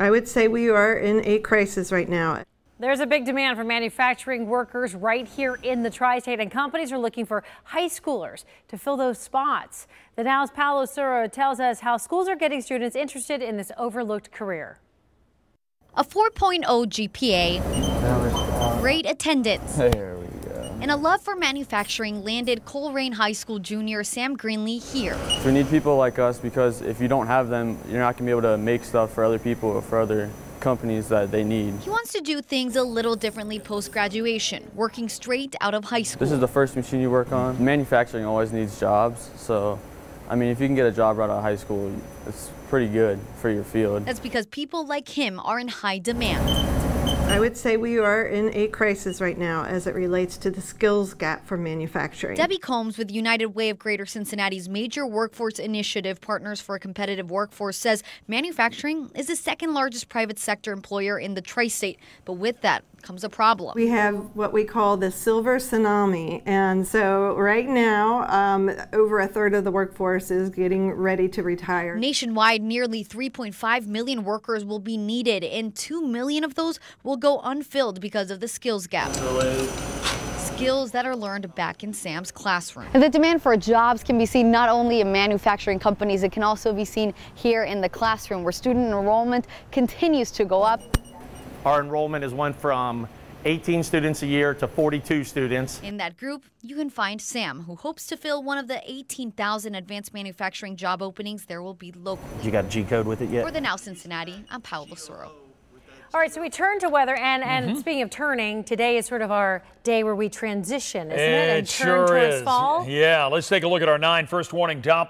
I would say we are in a crisis right now. There's a big demand for manufacturing workers right here in the tri-state, and companies are looking for high schoolers to fill those spots. The Now's Paolo Suro tells us how schools are getting students interested in this overlooked career. A 4.0 GPA, uh, great attendance, There we go. And a love for manufacturing landed Colerain High School junior Sam Greenlee here. We need people like us because if you don't have them, you're not going to be able to make stuff for other people or for other companies that they need. He wants to do things a little differently post graduation, working straight out of high school. This is the first machine you work on. Manufacturing always needs jobs, so I mean, if you can get a job right out of high school, it's pretty good for your field. That's because people like him are in high demand. I would say we are in a crisis right now as it relates to the skills gap for manufacturing. Debbie Combs with United Way of Greater Cincinnati's major workforce initiative, Partners for a Competitive Workforce, says manufacturing is the second largest private sector employer in the tri state. But with that comes a problem. We have what we call the silver tsunami. And so right now, um, over a third of the workforce is getting ready to retire. Nationwide, nearly 3.5 million workers will be needed, and 2 million of those will go unfilled because of the skills gap. Skills that are learned back in Sam's classroom. The demand for jobs can be seen not only in manufacturing companies, it can also be seen here in the classroom where student enrollment continues to go up. Our enrollment has went from 18 students a year to 42 students. In that group, you can find Sam, who hopes to fill one of the 18,000 advanced manufacturing job openings there will be locally. You got a G code with it yet? For the Now Cincinnati, I'm Paolo Suro. All right, so we turn to weather, and, and mm-hmm. speaking of turning, today is sort of our day where we transition, isn't it? It And turn sure towards is. fall. Yeah, let's take a look at our nine first warning Doppler.